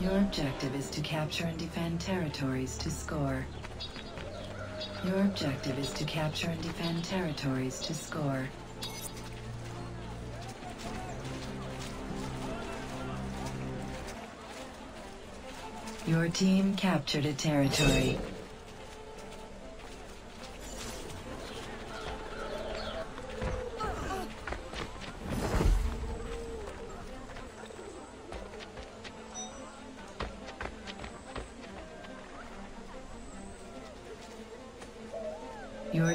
Your objective is to capture and defend territories to score. Your objective is to capture and defend territories to score. Your team captured a territory.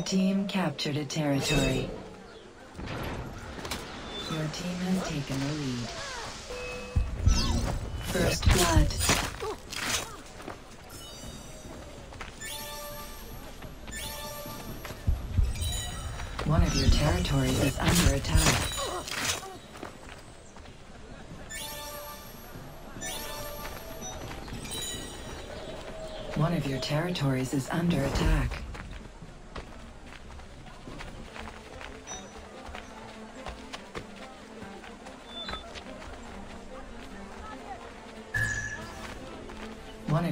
Team captured a territory. Your team has taken the lead. First blood. One of your territories is under attack. One of your territories is under attack.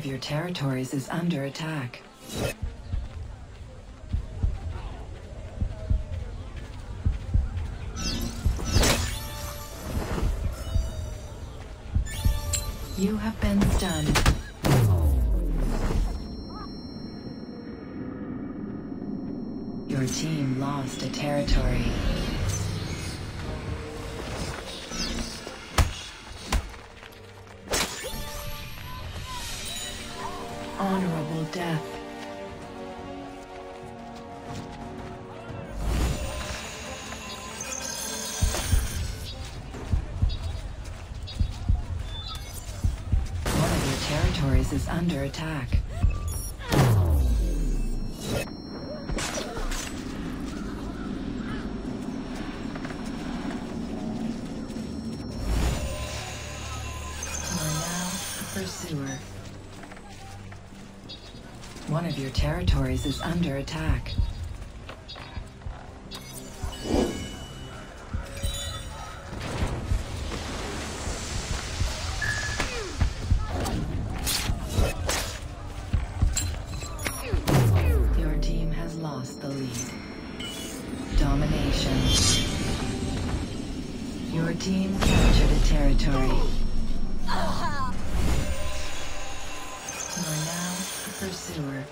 Of your territories is under attack. You have been stunned. Your team lost a territory. Territories is under attack. Pursuer. One of your territories is under attack. Your team captured a territory. You are now a pursuer.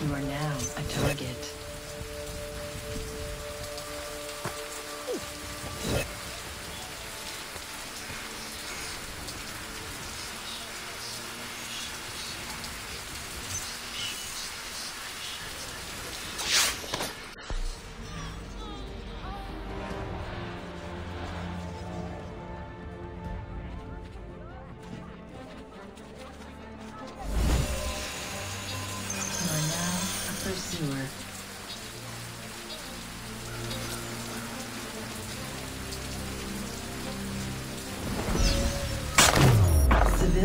You are now a target.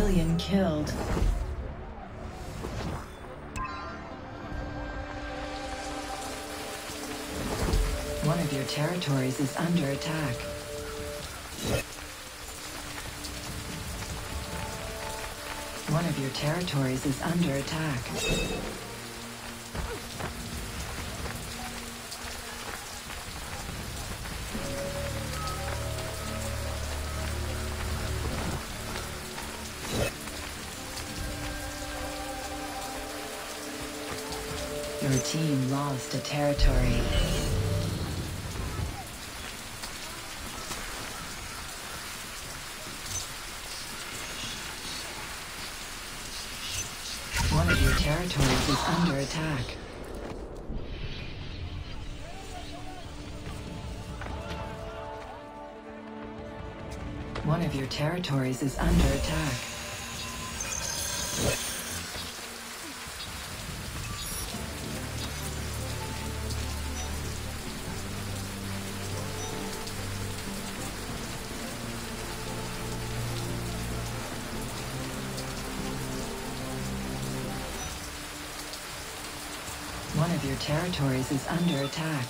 Civilian killed. One of your territories is under attack. One of your territories is under attack. Team lost a territory. One of your territories is under attack. One of your territories is under attack. Your territories is under attack.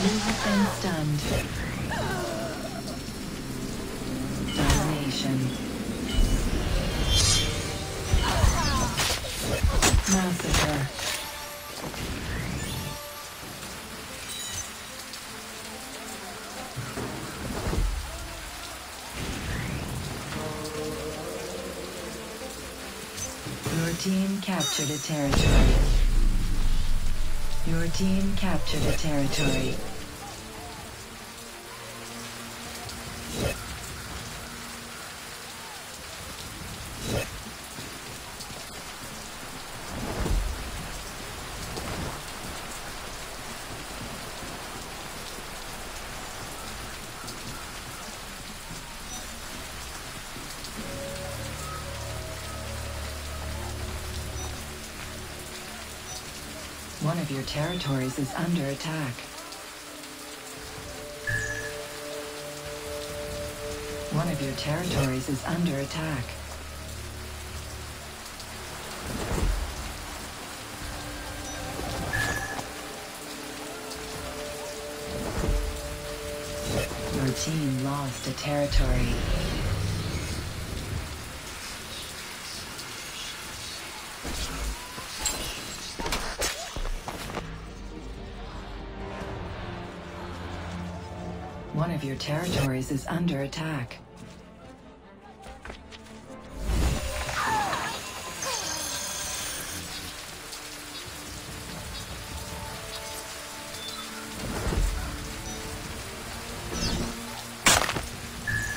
You been stunned. Domination. Team captured a territory. Your team captured a territory. One of your territories is under attack. One of your territories is under attack. Your team lost a territory. One of your territories is under attack.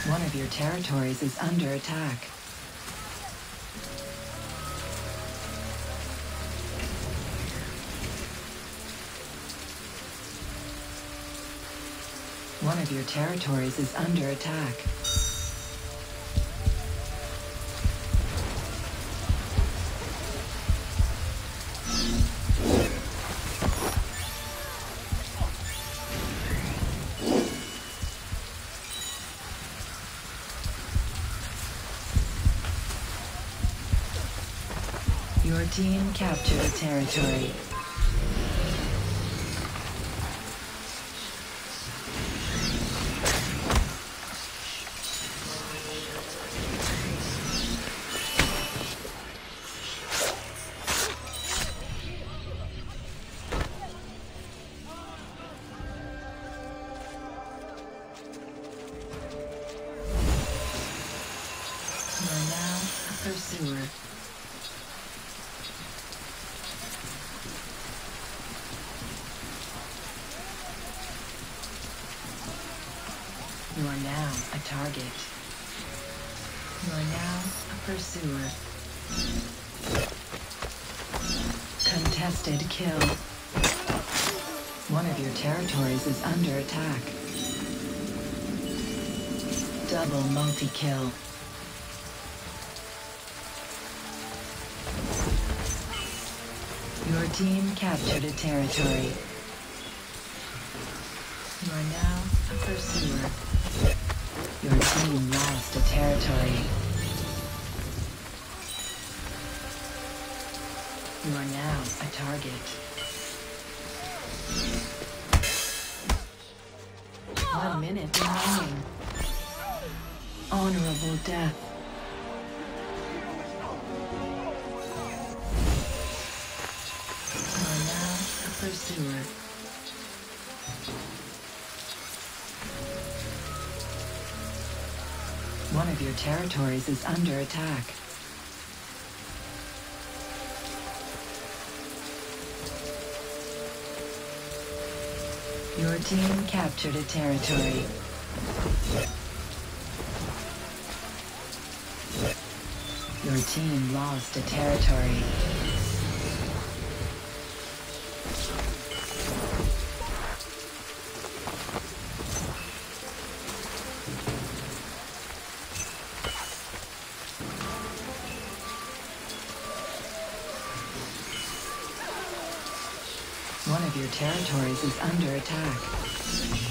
One of your territories is under attack. Of your territories is under attack. Your team captured a territory. You are now a target. You are now a pursuer. Contested kill. One of your territories is under attack. Double multi-kill. Your team captured a territory. You are now a pursuer. Your team lost a territory. You are now a target. One minute remaining. Honorable death. One of your territories is under attack. Your team captured a territory. Your team lost a territory. Territories is under attack.